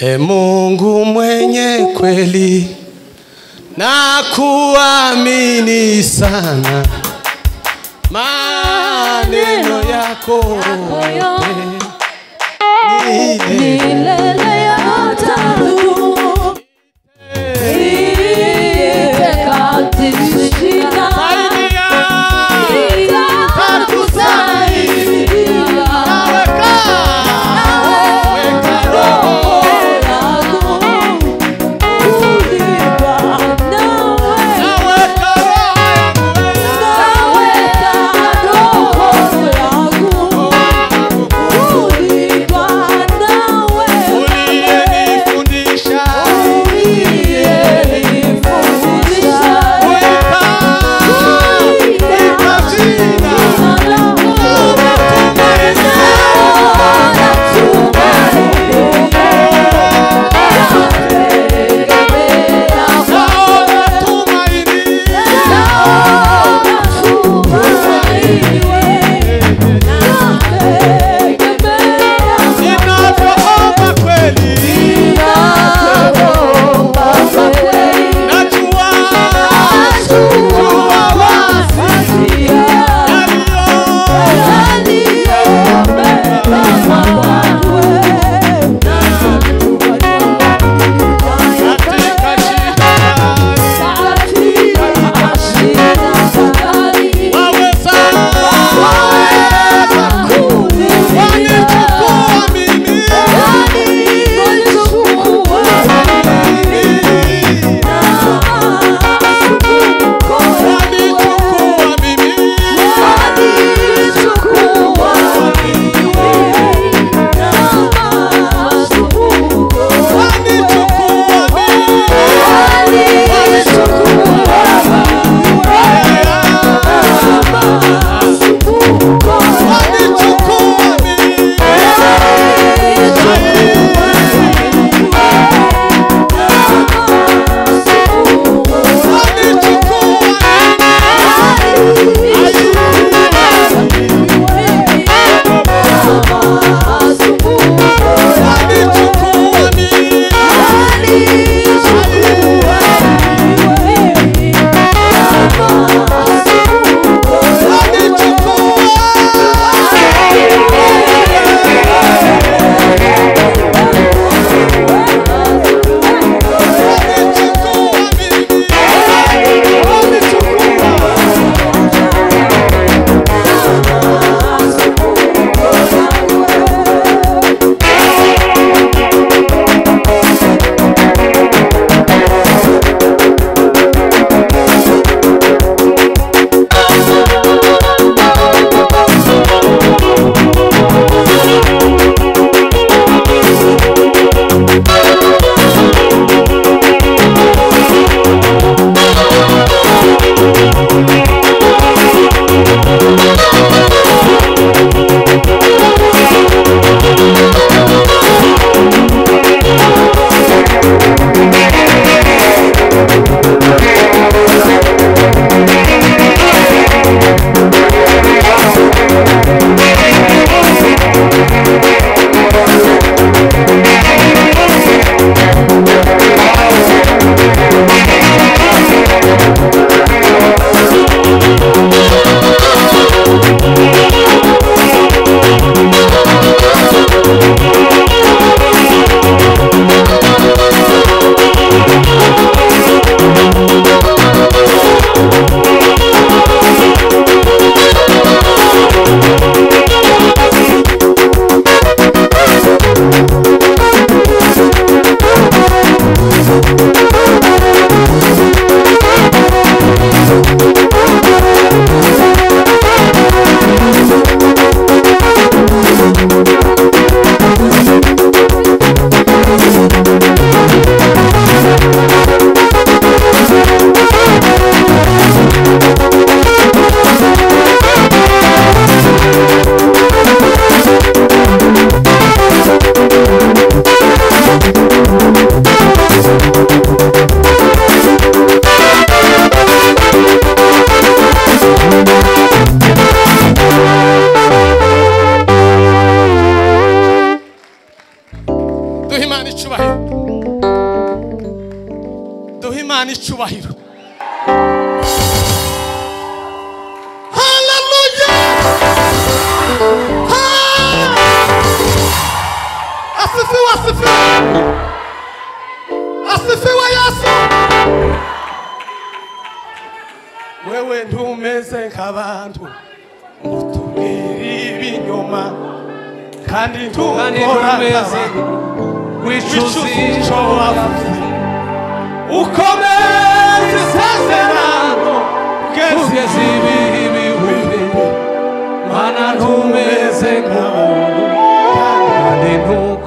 E Mungu mwenye kweli na kuamini sana. Maneno yako yote milele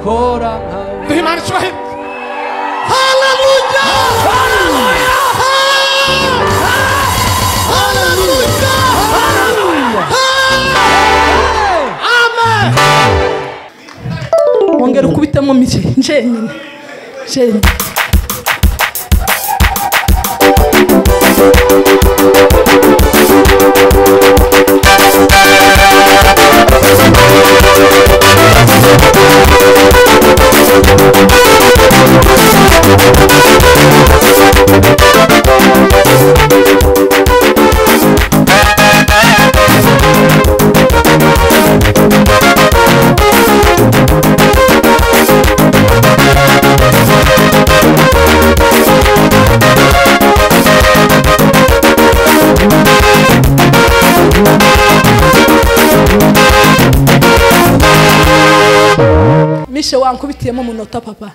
ntukora nk'abantu duhe imana icyubahiro haleluya haleluya amen wongera ukubitemo mike We'll be right. Mishe wankubitiyemo umunota papa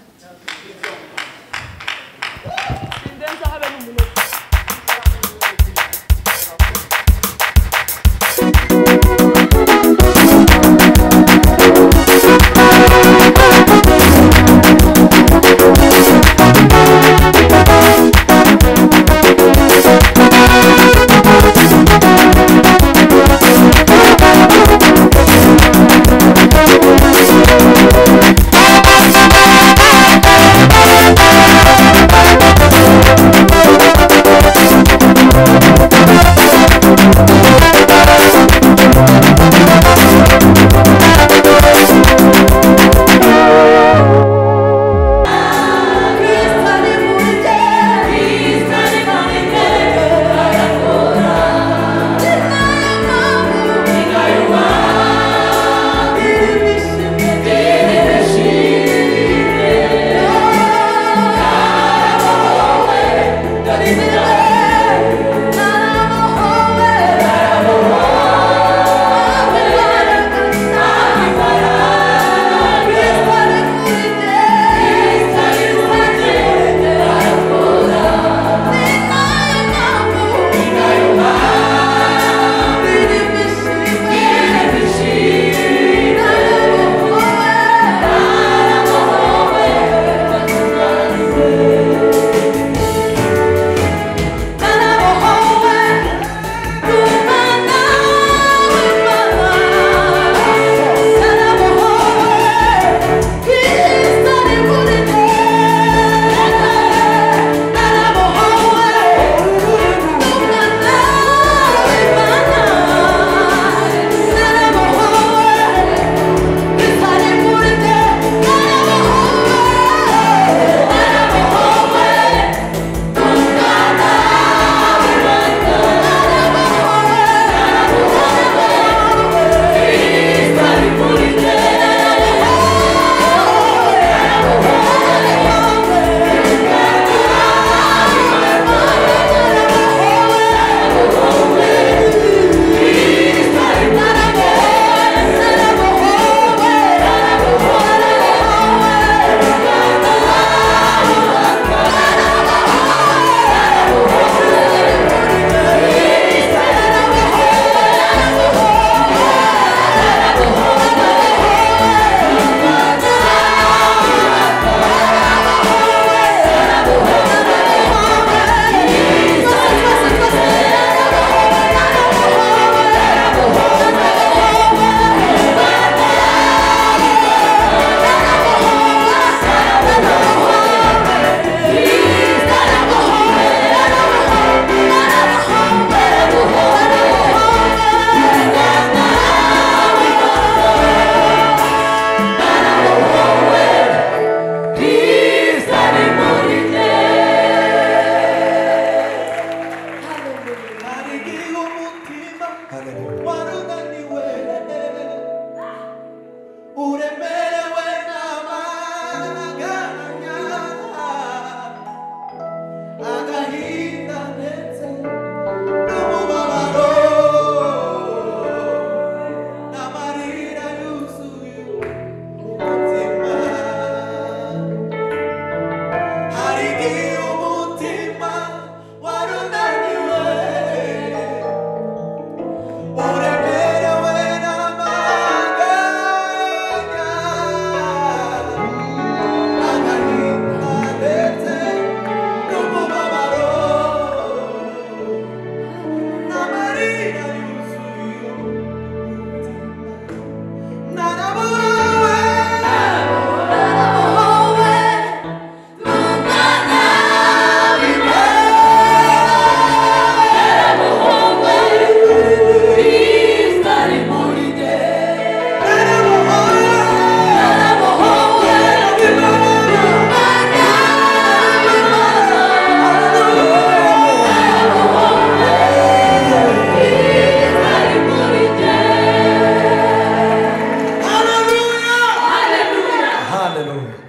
아이고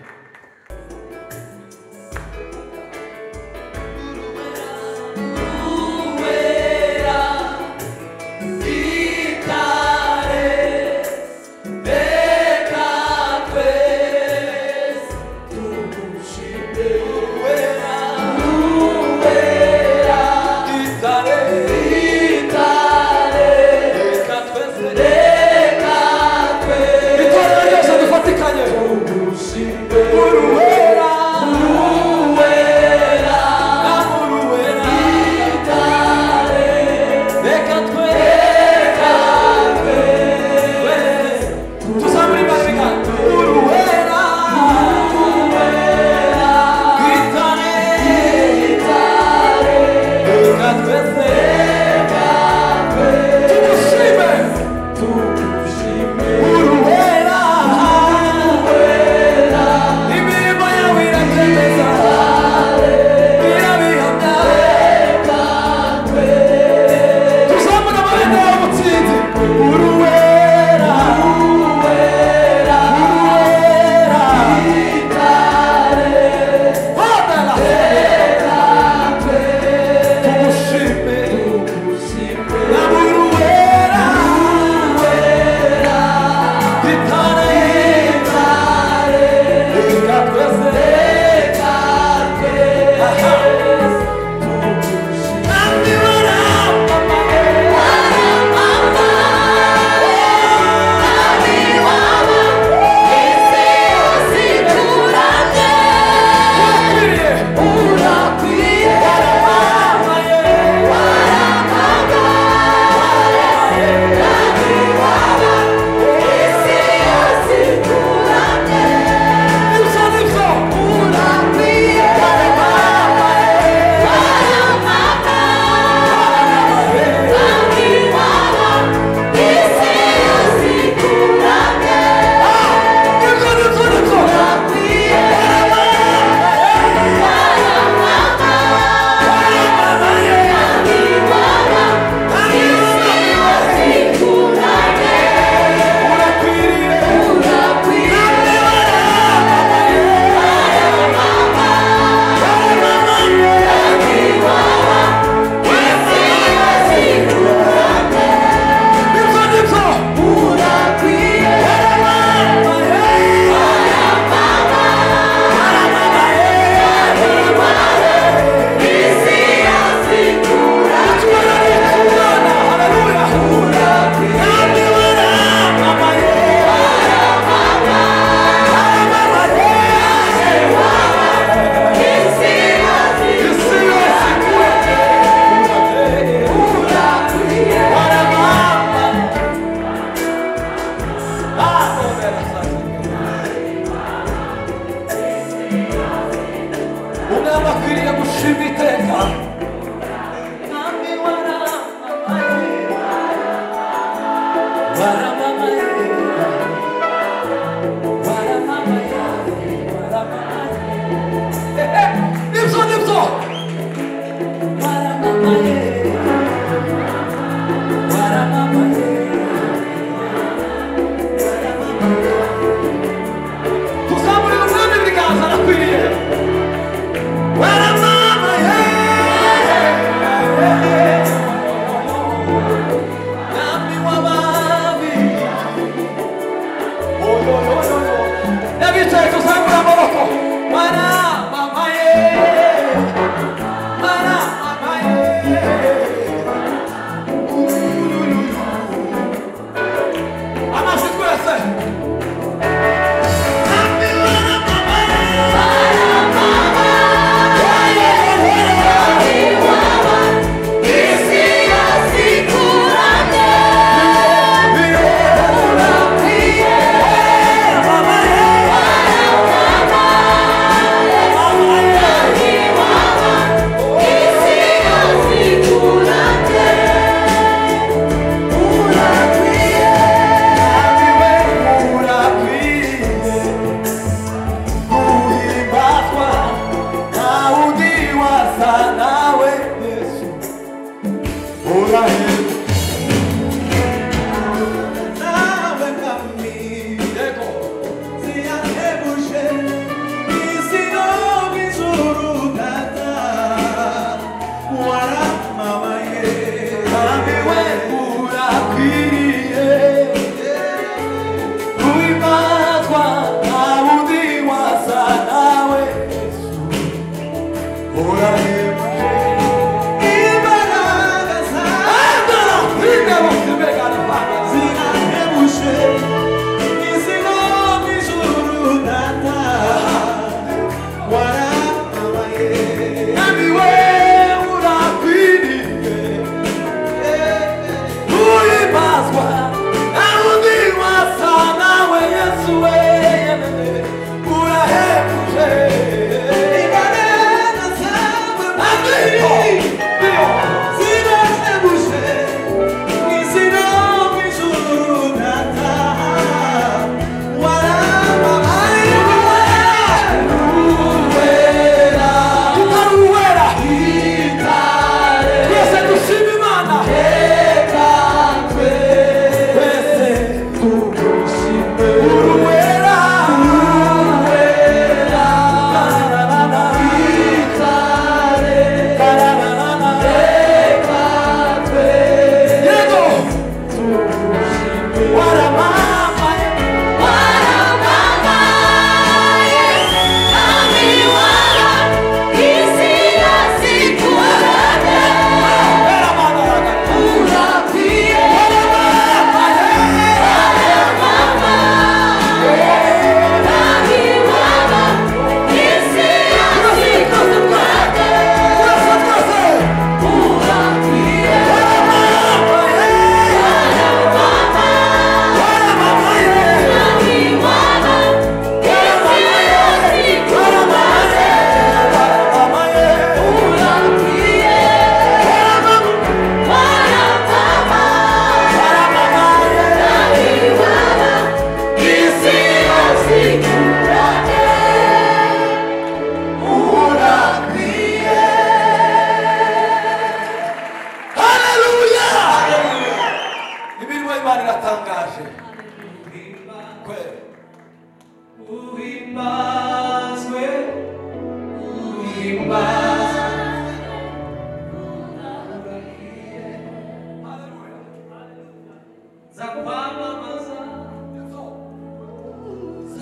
Sakwa mama sa.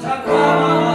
Sakwa mama.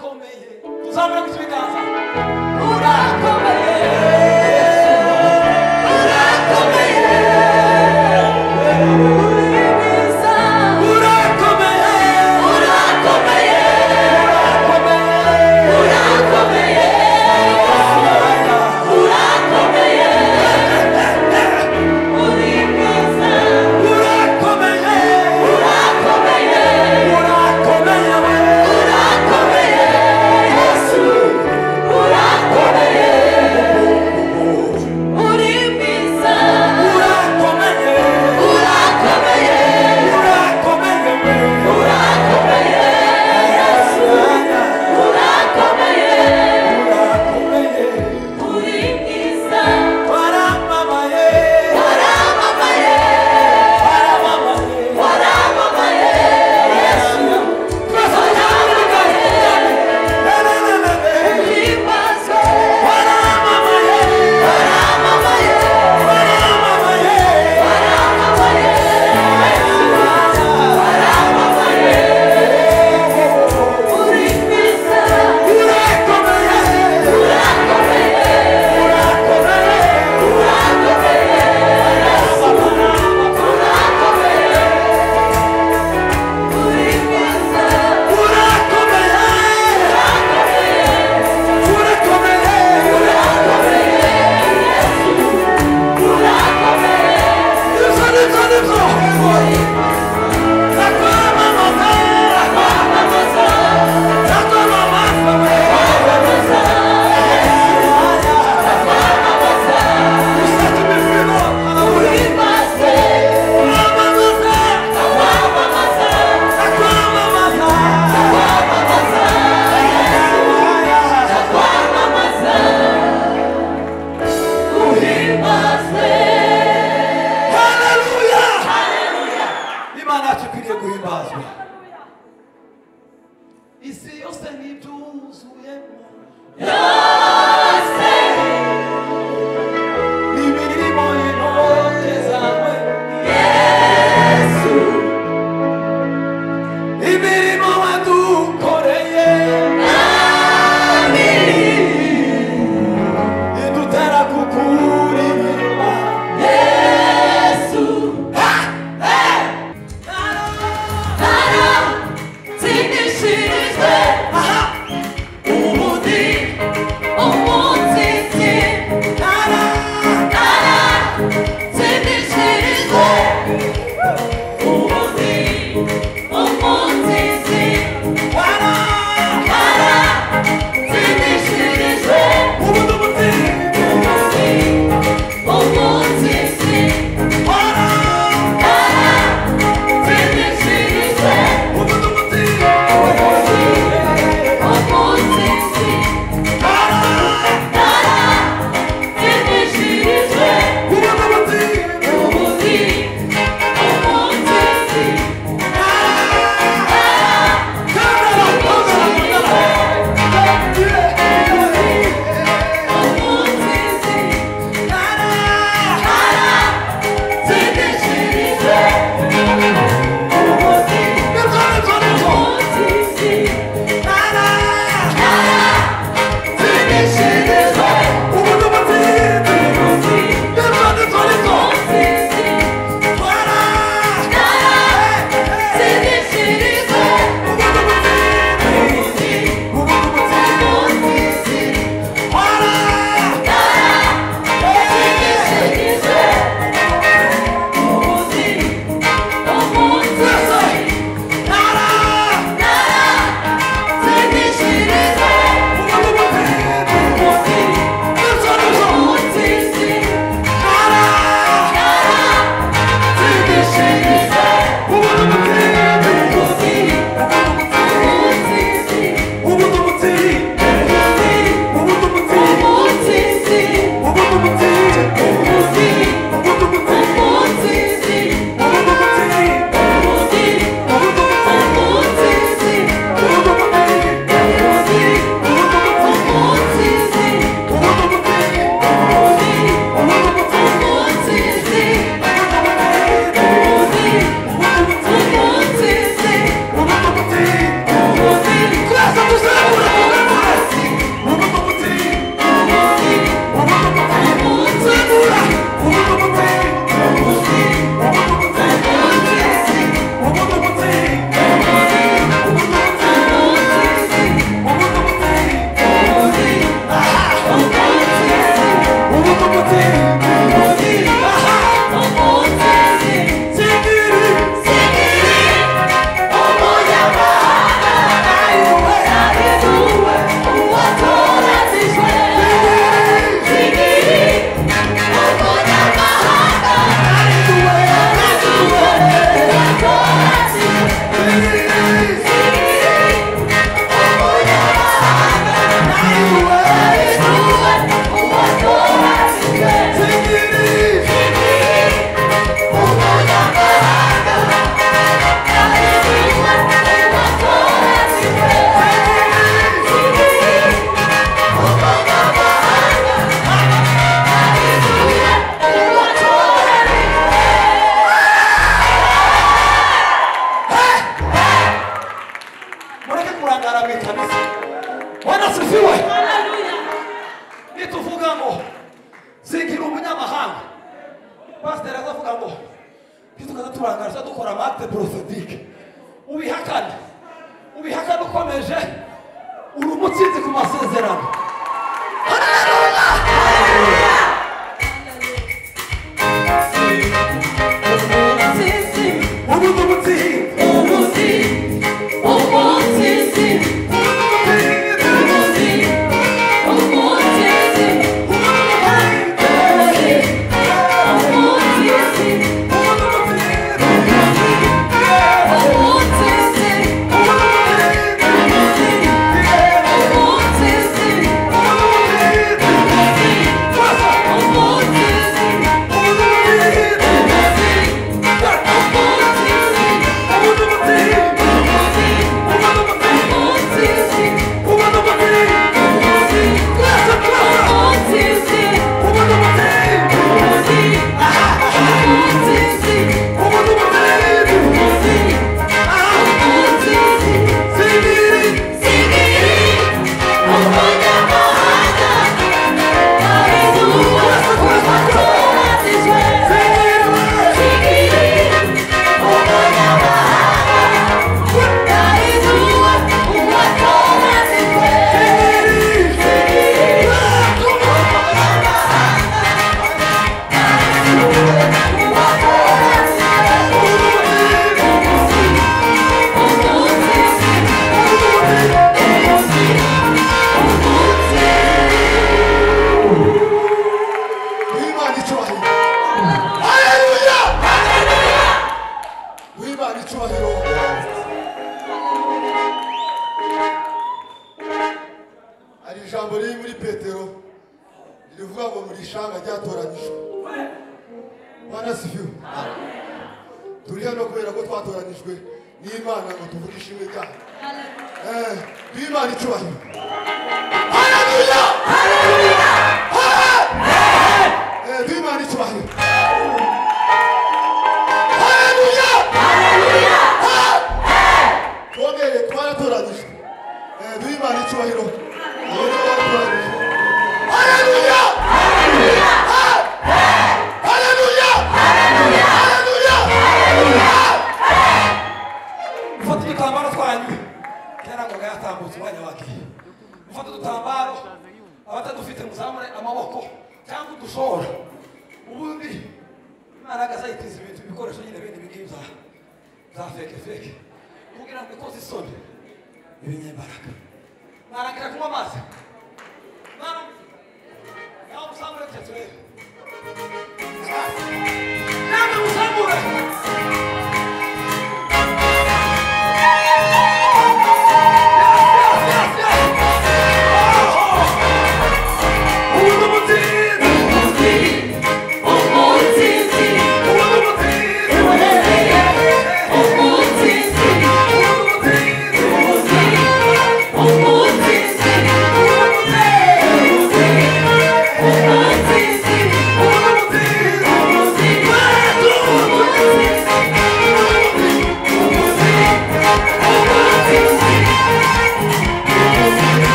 come, só para que tu me casa. Ora come.